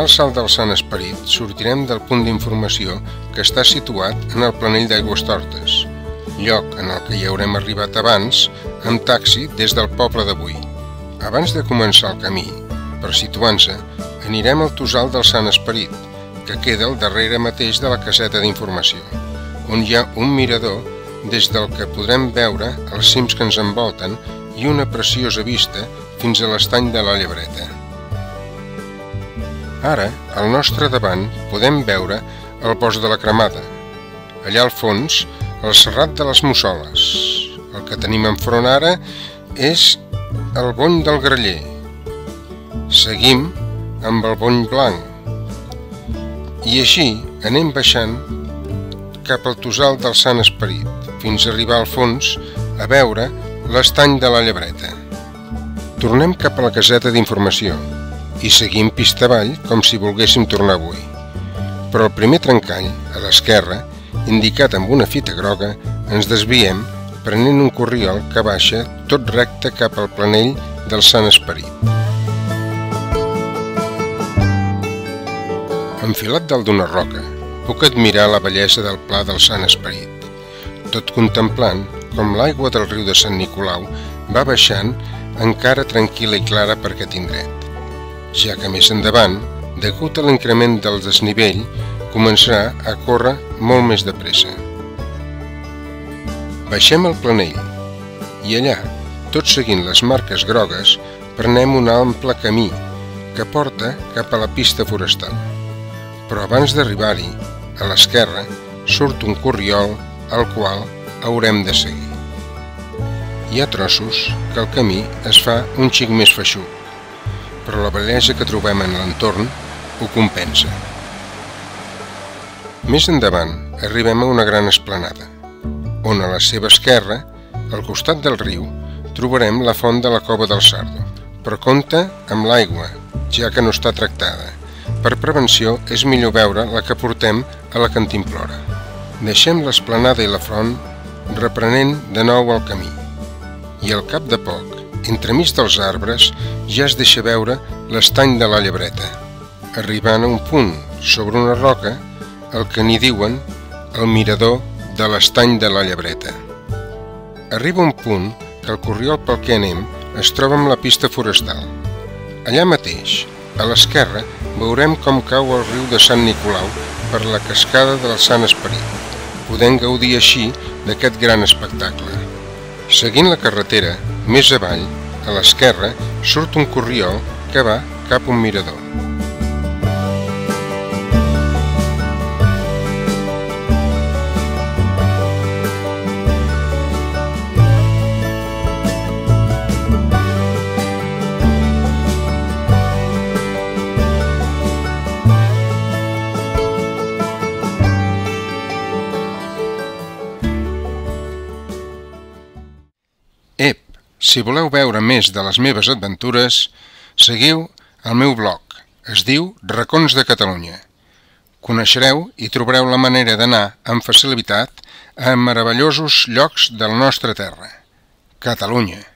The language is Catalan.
el salt del Sant Esperit sortirem del punt d'informació que està situat en el planell d'Aigües Tortes, lloc en el que hi haurem arribat abans amb taxi des del poble d'avui. Abans de començar el camí, per situar-se, anirem al Tosal del Sant Esperit, que queda al darrere mateix de la caseta d'informació, on hi ha un mirador des del que podrem veure els cims que ens envolten i una preciosa vista fins a l'estany de la Llebreta. Ara, al nostre davant, podem veure el bosc de la Cremada. Allà al fons, el Serrat de les Mussoles. El que tenim enfront ara és el Bony del Graller. Seguim amb el Bony Blanc. I així anem baixant cap al Tosal del Sant Esperit, fins a arribar al fons a veure l'estany de la Llebreta. Tornem cap a la caseta d'informació i seguim pista avall com si volguéssim tornar avui. Però el primer trencall, a l'esquerra, indicat amb una fita groga, ens desviem prenent un corriol que baixa tot recte cap al planell del Sant Esperit. Enfilat dalt d'una roca, puc admirar la bellesa del pla del Sant Esperit, tot contemplant com l'aigua del riu de Sant Nicolau va baixant encara tranquil·la i clara per aquest indret, ja que més endavant, degut a l'increment del desnivell, començarà a córrer molt més de pressa. Baixem el planell i allà, tot seguint les marques grogues, prenem un ample camí que porta cap a la pista forestal. Però abans d'arribar-hi, a l'esquerra surt un corriol al qual haurem de seguir. Hi ha trossos que el camí es fa un xic més feixuc, però la bellesa que trobem en l'entorn ho compensa. Més endavant arribem a una gran esplanada, on a la seva esquerra, al costat del riu, trobarem la font de la cova del Sardo, però compta amb l'aigua, ja que no està tractada, per prevenció és millor veure la que portem a la cantimplora. Deixem l'esplanada i la front reprenent de nou el camí. I al cap de poc, entremig dels arbres, ja es deixa veure l'estany de la Llebreta, arribant a un punt, sobre una roca, el que n'hi diuen el mirador de l'estany de la Llebreta. Arriba un punt que el corriol pel que anem es troba amb la pista forestal. Allà mateix, a l'esquerra, veurem com cau el riu de Sant Nicolau per la cascada del Sant Esperit, podent gaudir així d'aquest gran espectacle. Seguint la carretera, més avall, a l'esquerra, surt un corriol que va cap a un mirador. Si voleu veure més de les meves aventures, seguiu el meu blog. Es diu Racons de Catalunya. Coneixereu i trobareu la manera d'anar amb facilitat a meravellosos llocs del nostre terra. Catalunya.